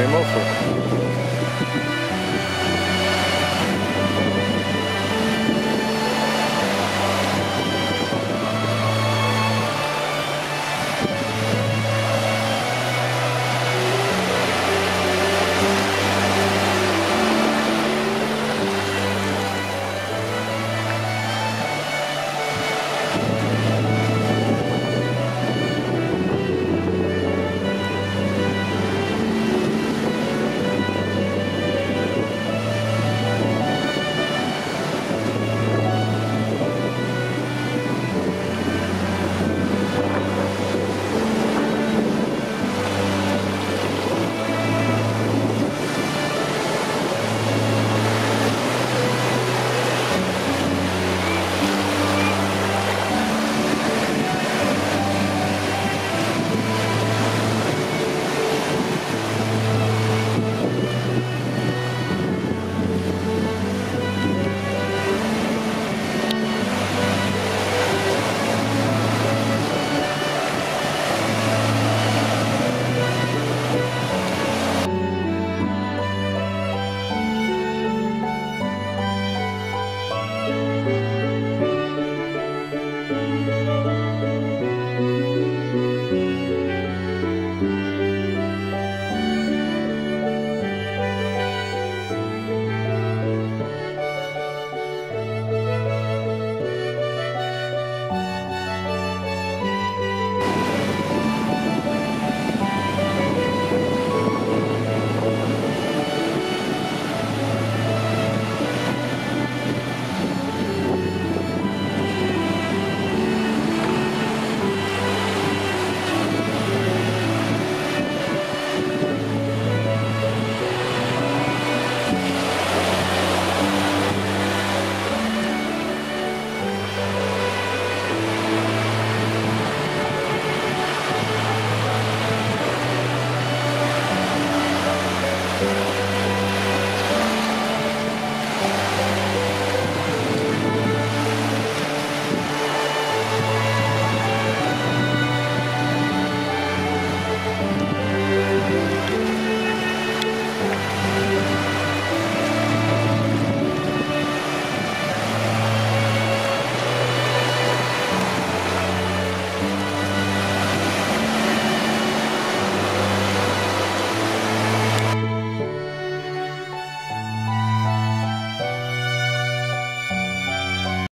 me mofo.